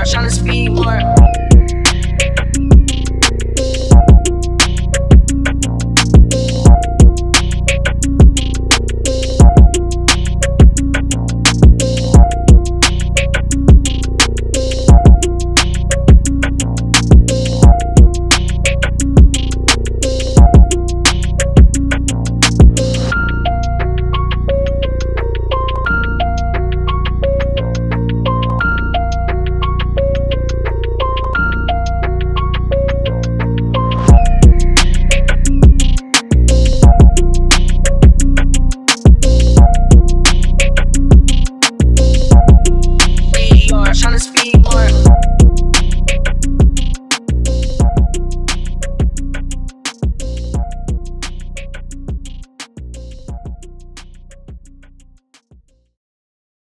more, trying to speed more.